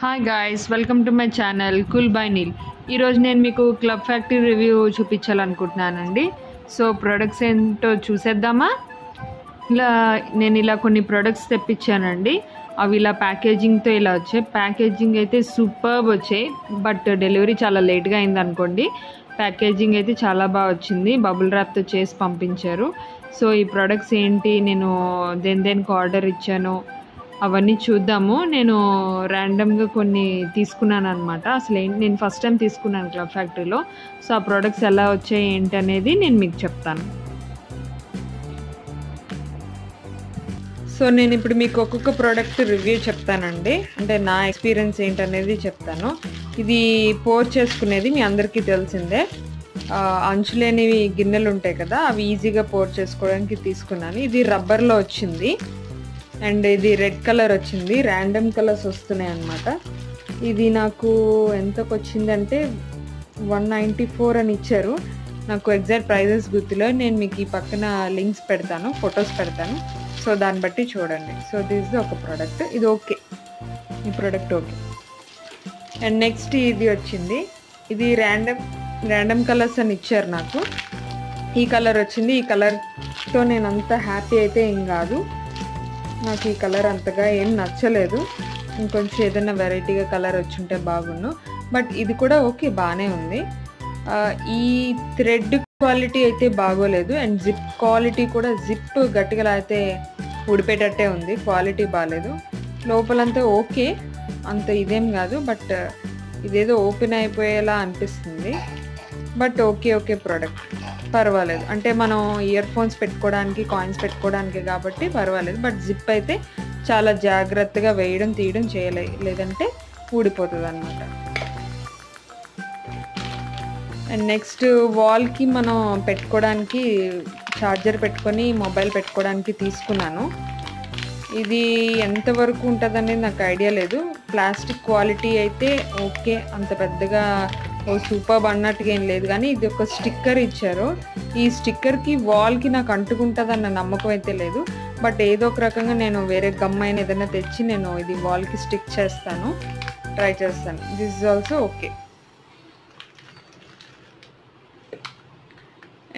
Hi guys welcome to my channel cool by Neel ఈరోజు నేను మీకు క్లబ్ ఫ్యాక్టరీ రివ్యూ చూపించాలనుకుంటున్నానండి. సో ప్రొడక్ట్స్ ఏంటో చూసేద్దామా? ఇలా నేను ఇలా కొన్ని ప్రొడక్ట్స్ తెప్పించానండి. అవి ఇలా ప్యాకేజింగ్తో ఇలా వచ్చాయి. ప్యాకేజింగ్ అయితే సూపర్బ్ వచ్చాయి. బట్ డెలివరీ చాలా లేట్గా అయింది అనుకోండి. ప్యాకేజింగ్ అయితే చాలా బాగా వచ్చింది. బబుల్ ర్యాప్తో చేసి పంపించారు. సో ఈ ప్రొడక్ట్స్ ఏంటి? నేను దేని దేనికి ఆర్డర్ ఇచ్చాను? అవన్నీ చూద్దాము. నేను ర్యాండమ్గా కొన్ని తీసుకున్నాను అనమాట అసలు ఏంటి నేను ఫస్ట్ టైం తీసుకున్నాను క్లబ్ ఫ్యాక్టరీలో సో ఆ ప్రొడక్ట్స్ ఎలా వచ్చాయి ఏంటి అనేది నేను మీకు చెప్తాను. సో నేను ఇప్పుడు మీకు ఒక్కొక్క ప్రోడక్ట్ రివ్యూ చెప్తానండి. అంటే నా ఎక్స్పీరియన్స్ ఏంటనేది చెప్తాను. ఇది పోర్ చేసుకునేది మీ అందరికీ తెలిసిందే. అంచులేని గిన్నెలు ఉంటాయి కదా అవి ఈజీగా పోర్ చేసుకోవడానికి తీసుకున్నాను. ఇది రబ్బర్లో వచ్చింది. అండ్ ఇది రెడ్ కలర్ వచ్చింది. ర్యాండమ్ కలర్స్ వస్తున్నాయి అన్నమాట. ఇది నాకు ఎంతకు వచ్చిందంటే వన్ నైంటీ ఫోర్ అని ఇచ్చారు. నాకు ఎగ్జాక్ట్ ప్రైజెస్ గుర్తులో. నేను మీకు ఈ పక్కన లింక్స్ పెడతాను ఫొటోస్ పెడతాను. సో దాన్ని బట్టి చూడండి. సో దిస్ ఒక ప్రోడక్ట్. ఇది ఓకే. ఈ ప్రోడక్ట్ ఓకే. అండ్ నెక్స్ట్ ఇది వచ్చింది. ఇది ర్యాండమ్ ర్యాండమ్ కలర్స్ అని ఇచ్చారు నాకు. ఈ కలర్ వచ్చింది. ఈ కలర్తో నేను అంత హ్యాపీ అయితే ఏం కాదు. నాకు ఈ కలర్ అంతగా ఏం నచ్చలేదు. ఇంకొంచెం ఏదైనా వెరైటీగా కలర్ వచ్చుంటే బాగుండు బట్ ఇది కూడా ఓకే బాగానే ఉంది. ఈ థ్రెడ్ క్వాలిటీ అయితే బాగోలేదు. అండ్ జిప్ క్వాలిటీ కూడా జిప్ గట్టిగా అయితే ఉడిపేటట్టే ఉంది. క్వాలిటీ బాగాలేదు లోపలంతా ఓకే. అంత ఇదేం కాదు. బట్ ఇదేదో ఓపెన్ అయిపోయేలా అనిపిస్తుంది. But okay okay product. పర్వాలేదు. అంటే మనం ఇయర్ ఫోన్స్ పెట్టుకోవడానికి కాయిన్స్ పెట్టుకోవడానికి కాబట్టి పర్వాలేదు. బట్ జిప్ అయితే చాలా జాగ్రత్తగా వేయడం తీయడం చేయలే. లేదంటే ఊడిపోతుంది అనమాట అండ్ నెక్స్ట్ వాల్కి మనం పెట్టుకోవడానికి ఛార్జర్ పెట్టుకొని మొబైల్ పెట్టుకోవడానికి తీసుకున్నాను. ఇది ఎంతవరకు ఉంటుందనేది నాకు ఐడియా లేదు. ప్లాస్టిక్ క్వాలిటీ అయితే ఓకే. అంత పెద్దగా ఓ సూపర్ అన్నట్టుగా ఏం లేదు. కానీ ఇది ఒక స్టిక్కర్ ఇచ్చారు. ఈ స్టిక్కర్కి వాల్కి నాకు అంటుకుంటుందన్న నమ్మకం అయితే లేదు. బట్ ఏదో ఒక రకంగా నేను వేరే గమ్ అయిన ఏదైనా తెచ్చి నేను ఇది వాల్కి స్టిక్ చేస్తాను. ట్రై చేస్తాను. This is also okay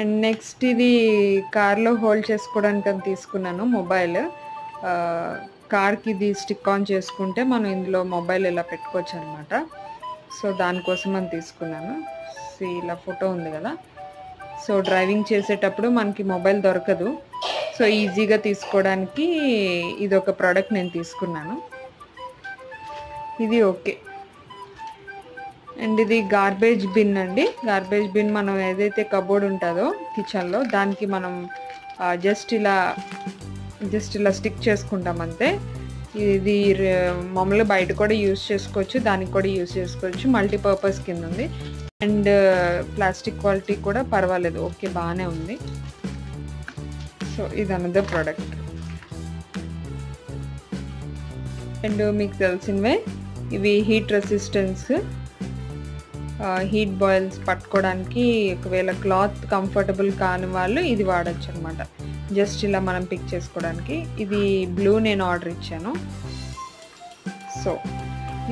and next ఇది కార్లో హోల్డ్ చేసుకోవడానికి అని తీసుకున్నాను మొబైల్. కార్కి ఇది స్టిక్ ఆన్ చేసుకుంటే మనం ఇందులో మొబైల్ ఇలా పెట్టుకోవచ్చు అనమాట సో దానికోసం అని తీసుకున్నాను. సో ఇలా ఫోటో ఉంది కదా. సో డ్రైవింగ్ చేసేటప్పుడు మనకి మొబైల్ దొరకదు. సో ఈజీగా తీసుకోవడానికి ఇది ఒక ప్రోడక్ట్ నేను తీసుకున్నాను. ఇది ఓకే. అండ్ ఇది గార్బేజ్ బిన్ అండి. గార్బేజ్ బిన్ మనం ఏదైతే కబోర్డ్ ఉంటుందో కిచెన్లో దానికి మనం జస్ట్ ఇలా జస్ట్ ఇలా స్టిక్ చేసుకుంటాం అంతే. ఇది మామూలుగా బయట కూడా యూస్ చేసుకోవచ్చు దానికి కూడా యూస్ చేసుకోవచ్చు. మల్టీపర్పస్ కింద ఉంది. అండ్ ప్లాస్టిక్ క్వాలిటీ కూడా పర్వాలేదు. ఓకే బాగానే ఉంది. సో ఇది అనదర్ ప్రోడక్ట్ అండ్ మీకు తెలిసినవే ఇవి హీట్ రెసిస్టెన్స్ హీట్ బాయిల్స్ పట్టుకోవడానికి ఒకవేళ క్లాత్ కంఫర్టబుల్ కాని వాళ్ళు ఇది వాడచ్చు అనమాట జస్ట్ ఇలా మనం పిక్ చేసుకోవడానికి. ఇది బ్లూ నేను ఆర్డర్ ఇచ్చాను. సో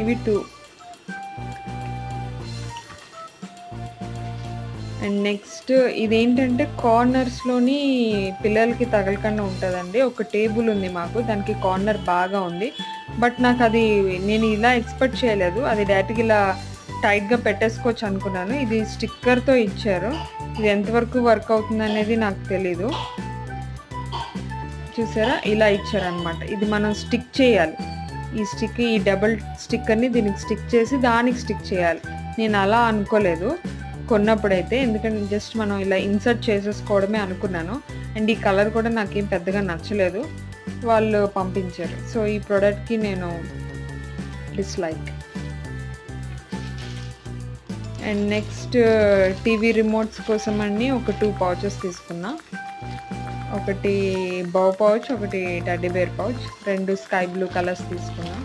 ఇవి టూ అండ్ నెక్స్ట్ ఇదేంటంటే కార్నర్స్లోని పిల్లలకి తగలకుండా ఉంటుందండి. ఒక టేబుల్ ఉంది మాకు. దానికి కార్నర్ బాగా ఉంది. బట్ నాకు అది నేను ఇలా ఎక్స్పెక్ట్ చేయలేదు. అది డైరెక్ట్గా ఇలా టైట్గా పెట్టేసుకోవచ్చు అనుకున్నాను. ఇది స్టిక్కర్తో ఇచ్చారు. ఇది ఎంతవరకు వర్క్ అవుతుంది అనేది నాకు తెలీదు. చూసారా? ఇలా ఇచ్చారనమాట ఇది మనం స్టిక్ చేయాలి. ఈ స్టిక్ ఈ డబుల్ స్టిక్కర్ని దీనికి స్టిక్ చేసి దానికి స్టిక్ చేయాలి. నేను అలా అనుకోలేదు. కొన్నప్పుడైతే ఎందుకంటే జస్ట్ మనం ఇలా ఇన్సర్ట్ చేసేసుకోవడమే అనుకున్నాను. అండ్ ఈ కలర్ కూడా నాకేం పెద్దగా నచ్చలేదు. వాళ్ళు పంపించారు. సో ఈ ప్రోడక్ట్కి నేను dislike. And next TV remotes కోసం అన్ని ఒక టూ పౌచెస్ తీసుకున్నా. ఒకటి బౌ పౌచ్ ఒకటి డడ్డీ బేర్ పౌచ్. రెండు స్కై బ్లూ కలర్స్ తీసుకున్నాం.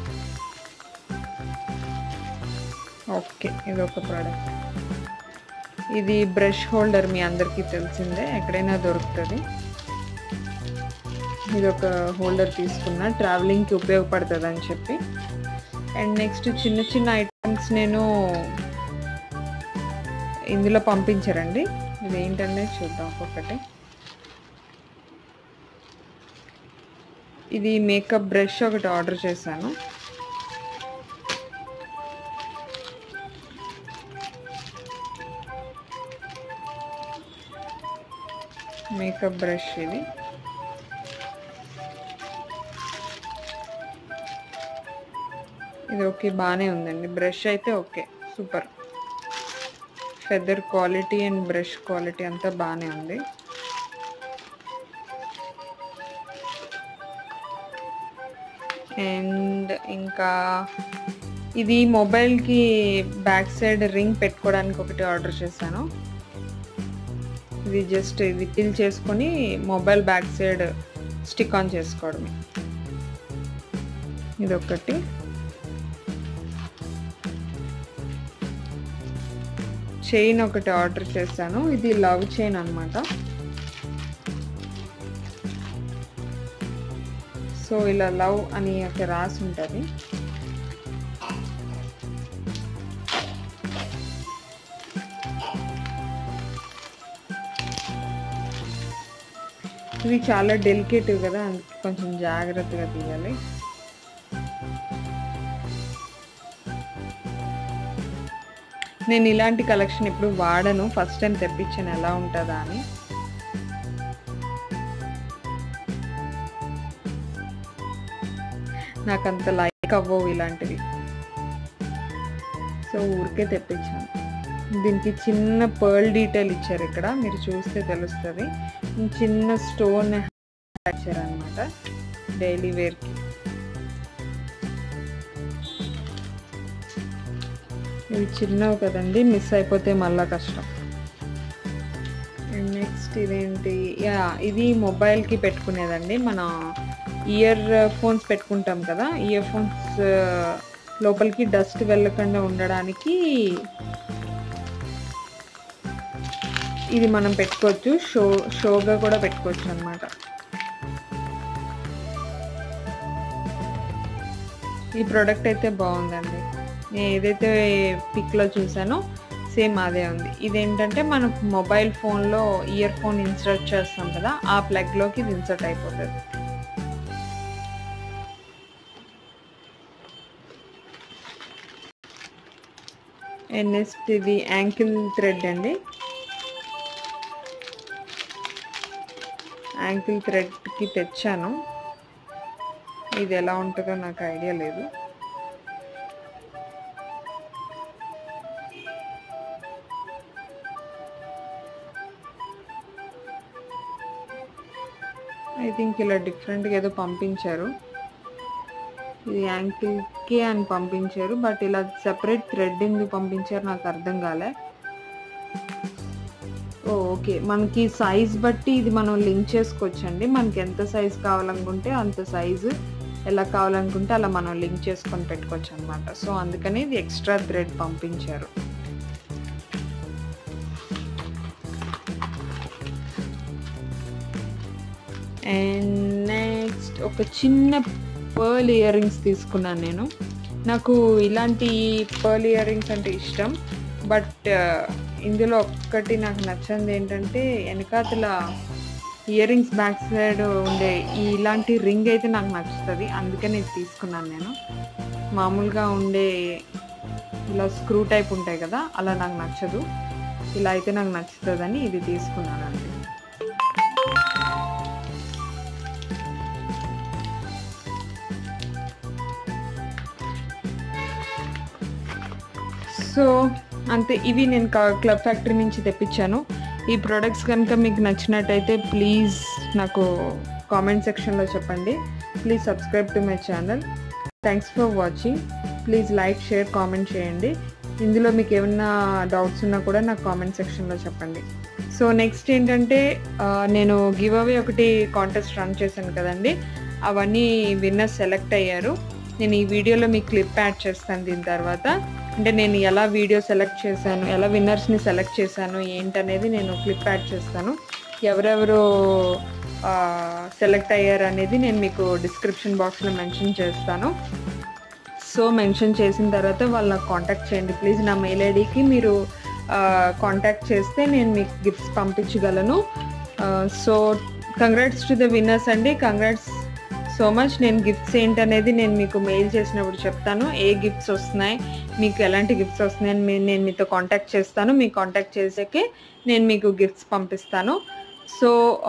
ఓకే ఇది ఒక ప్రోడక్ట్. ఇది బ్రష్ హోల్డర్ మీ అందరికీ తెలిసిందే ఎక్కడైనా దొరుకుతుంది. ఇది ఒక హోల్డర్ తీసుకున్నా ట్రావెలింగ్కి ఉపయోగపడుతుంది అని చెప్పి. అండ్ నెక్స్ట్ చిన్న చిన్న ఐటమ్స్ నేను ఇందులో పంపించారండి. ఇది ఏంటంటే చూద్దాం ఒక్కొక్కటి. ఇది మేకప్ బ్రష్ ఒకటి ఆర్డర్ చేశాను. మేకప్ బ్రష్ ఇది. ఇది ఓకే బాగానే ఉందండి. బ్రష్ అయితే okay super. Feather quality and brush quality అంతా బాగానే ఉంది. అండ్ ఇంకా ఇది మొబైల్కి బ్యాక్ సైడ్ రింగ్ పెట్టుకోవడానికి ఒకటి ఆర్డర్ చేశాను. ఇది జస్ట్ ఇది ఫిల్ చేసుకొని mobile back side stick on చేసుకోవడం ఇది ఒకటి చైన్ ఒకటి ఆర్డర్ చేశాను. ఇది లవ్ చైన్ అనమాట సో ఇలా లవ్ అని ఒక రాసి ఉంటుంది. ఇది చాలా డెలికేటివ్ కదా కొంచెం జాగ్రత్తగా తీయాలి. నేను ఇలాంటి కలెక్షన్ ఇప్పుడు వాడను. ఫస్ట్ టైం తెప్పించాను ఎలా ఉంటుందా అని. నాకు అంత లైక్ అవ్వవు ఇలాంటివి. సో ఊరికే తెప్పించాను. దీనికి చిన్న పర్ల్ డీటెయిల్ ఇచ్చారు ఇక్కడ. మీరు చూస్తే తెలుస్తుంది. చిన్న స్టోన్ ఇచ్చారనమాట డైలీ వేర్కి ఇవి చిన్నవి కదండి. మిస్ అయిపోతే మళ్ళా కష్టం. నెక్స్ట్ ఇదేంటి? యా ఇది మొబైల్కి పెట్టుకునేదండి. మన ఇయర్ ఫోన్స్ పెట్టుకుంటాం కదా ఇయర్ ఫోన్స్ లోపలికి డస్ట్ వెళ్ళకుండా ఉండడానికి ఇది మనం పెట్టుకోవచ్చు షో షోగా కూడా పెట్టుకోవచ్చు అనమాట ఈ ప్రోడక్ట్ అయితే బాగుందండి. నేను ఏదైతే పిక్లో చూసానో సేమ్ అదే ఉంది. ఇదేంటంటే మనం మొబైల్ ఫోన్లో ఇయర్ ఫోన్ ఇన్సర్ట్ చేస్తాం కదా ఆ ప్లగ్లోకి ఇది ఇన్సర్ట్ అయిపోతుంది. నెక్స్ట్ ఇది యాంకిల్ థ్రెడ్ అండి. యాంకిల్ థ్రెడ్కి తెచ్చాను. ఇది ఎలా ఉంటుందో నాకు ఐడియా లేదు. ఐ థింక్ ఇలా డిఫరెంట్గా ఏదో పంపించారు. ఇది యాంకిల్కి అని పంపించారు. బట్ ఇలా సెపరేట్ థ్రెడ్ ఎందుకు పంపించారు నాకు అర్థం కాలే. ఓకే. మనకి సైజ్ బట్టి ఇది మనం లింక్ చేసుకోవచ్చండి. మనకి ఎంత సైజ్ కావాలనుకుంటే అంత సైజు. ఎలా కావాలనుకుంటే అలా మనం లింక్ చేసుకొని పెట్టుకోవచ్చు అనమాట సో అందుకని ఇది ఎక్స్ట్రా థ్రెడ్ పంపించారు. అండ్ నెక్స్ట్ ఒక చిన్న పర్ల్ ఇయర్ రింగ్స్ తీసుకున్నాను నేను. నాకు ఇలాంటి పర్ల్ ఇయర్ రింగ్స్ అంటే ఇష్టం. బట్ uh, ఇందులో ఒక్కటి నాకు నచ్చింది ఏంటంటే వెనకాతల ఇయర్ రింగ్స్ బ్యాక్ సైడ్ ఉండే ఇలాంటి రింగ్ అయితే నాకు నచ్చుతుంది. అందుకని ఇది తీసుకున్నాను నేను. మామూలుగా ఉండే ఇలా స్క్రూ టైప్ ఉంటాయి కదా అలా నాకు నచ్చదు. ఇలా అయితే నాకు నచ్చుతుందని ఇది తీసుకున్నాను అండి సో అంతే ఇవి నేను క్లబ్ ఫ్యాక్టరీ నుంచి తెప్పించాను. ఈ ప్రోడక్ట్స్ కనుక మీకు నచ్చినట్టయితే ప్లీజ్ నాకు కామెంట్ సెక్షన్లో చెప్పండి. Please subscribe to my channel. Thanks for watching please like share comment చేయండి. ఇందులో మీకు ఏమైనా డౌట్స్ ఉన్నా కూడా నాకు కామెంట్ సెక్షన్లో చెప్పండి. సో నెక్స్ట్ ఏంటంటే నేను గివ్ అవే ఒకటి కాంటెస్ట్ రన్ చేశాను కదండి. అవన్నీ విన్నర్ సెలెక్ట్ అయ్యారు. నేను ఈ వీడియోలో మీకు క్లిప్ యాడ్ చేస్తాను దీని తర్వాత. అంటే నేను ఎలా వీడియో సెలెక్ట్ చేశాను ఎలా విన్నర్స్ని సెలెక్ట్ చేశాను ఏంటనేది నేను క్లిప్ యాడ్ చేస్తాను. ఎవరెవరు సెలెక్ట్ అయ్యారు అనేది నేను మీకు డిస్క్రిప్షన్ బాక్స్లో మెన్షన్ చేస్తాను. సో మెన్షన్ చేసిన తర్వాత వాళ్ళ కాంటాక్ట్ చేయండి. ప్లీజ్ నా మెయిల్ ఐడికి మీరు కాంటాక్ట్ చేస్తే నేను మీకు గిఫ్ట్స్ పంపించగలను. So congrats to the winners అండి. Congrats so much. నేను గిఫ్ట్స్ ఏంటనేది నేను మీకు మెయిల్ చేసినప్పుడు చెప్తాను. ఏ గిఫ్ట్స్ వస్తున్నాయి మీకు ఎలాంటి గిఫ్ట్స్ వస్తున్నాయని మీ- నేను మీతో కాంటాక్ట్ చేస్తాను. మీకు కాంటాక్ట్ చేసాకే నేను మీకు గిఫ్ట్స్ పంపిస్తాను. సో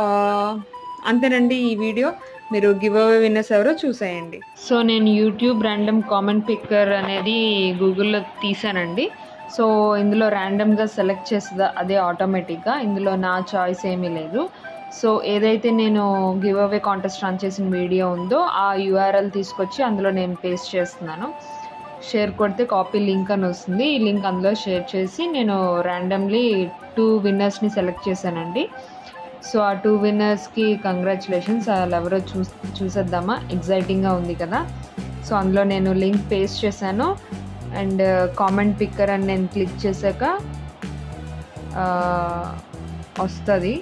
అంతేనండి ఈ వీడియో. మీరు గివ్ అవే విన్నర్స్ ఎవరో చూసేయండి. సో నేను యూట్యూబ్ ర్యాండమ్ కామెంట్ పిక్కర్ అనేది గూగుల్లో తీసానండి సో ఇందులో ర్యాండమ్గా సెలెక్ట్ చేస్తుందా అదే ఆటోమేటిక్గా ఇందులో నా చాయిస్ ఏమీ లేదు. సో ఏదైతే నేను గివ్ అవే కాంటెస్ట్ రన్ చేసిన వీడియో ఉందో ఆ యూఆర్ఎల్ తీసుకొచ్చి అందులో నేను పేస్ట్ చేస్తున్నాను. షేర్ కొడితే కాపీ లింక్ అని వస్తుంది. ఈ లింక్ అందులో షేర్ చేసి నేను ర్యాండమ్లీ టూ విన్నర్స్ని సెలెక్ట్ చేశానండి. సో ఆ టూ విన్నర్స్కి కంగ్రాచులేషన్స్ వాళ్ళు ఎవరో చూ చూసేద్దామా? ఎగ్జైటింగ్గా ఉంది కదా. సో అందులో నేను లింక్ పేస్ట్ చేశాను. అండ్ కామెంట్ పిక్కర్ అని నేను క్లిక్ చేశాక వస్తుంది.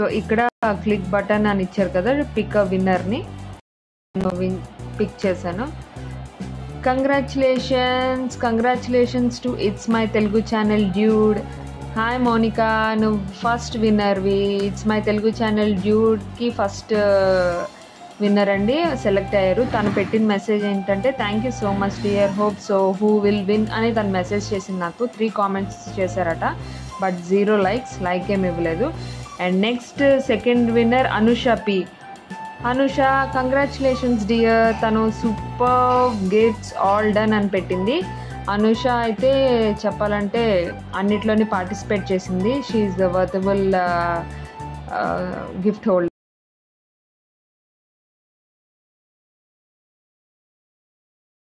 సో ఇక్కడ క్లిక్ బటన్ అని ఇచ్చారు కదా పిక్ అ విన్నర్ని పిక్ చేశాను. Congratulations congratulations to it's my Telugu channel dude hi Monica నువ్వు ఫస్ట్ విన్నర్వి ఇట్స్ మై తెలుగు ఛానల్ డ్యూడ్కి ఫస్ట్ విన్నర్ అండి. సెలెక్ట్ అయ్యారు. తను పెట్టిన మెసేజ్ ఏంటంటే thank you so much dear hope so who will win అని తను మెసేజ్ చేసింది నాకు. త్రీ కామెంట్స్ చేశారట. బట్ జీరో లైక్స్ లైక్ ఏమి ఇవ్వలేదు. And next second winner Anusha P Anusha congratulations dear తను సూపర్ గిఫ్ట్స్ ఆల్ డన్ అని పెట్టింది. అనుష అయితే చెప్పాలంటే అన్నిట్లోని పార్టిసిపేట్ చేసింది. She the worthable gift holder